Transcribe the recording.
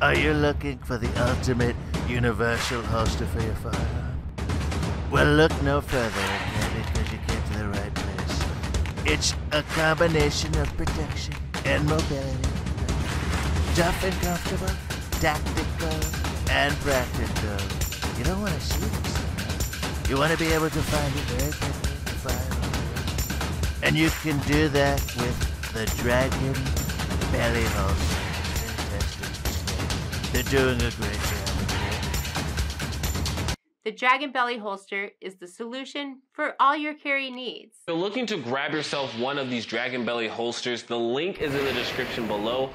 Are you looking for the ultimate universal holster for your firearm? Well, look no further, okay, because you came to the right place. It's a combination of protection and mobility. Tough and comfortable, tactical and practical. You don't want to shoot it. You want to be able to find it very quickly to fire. And you can do that with the Dragon Belly Holster. They're doing a great job. The Dragon Belly holster is the solution for all your carry needs. If you're looking to grab yourself one of these Dragon Belly holsters, the link is in the description below.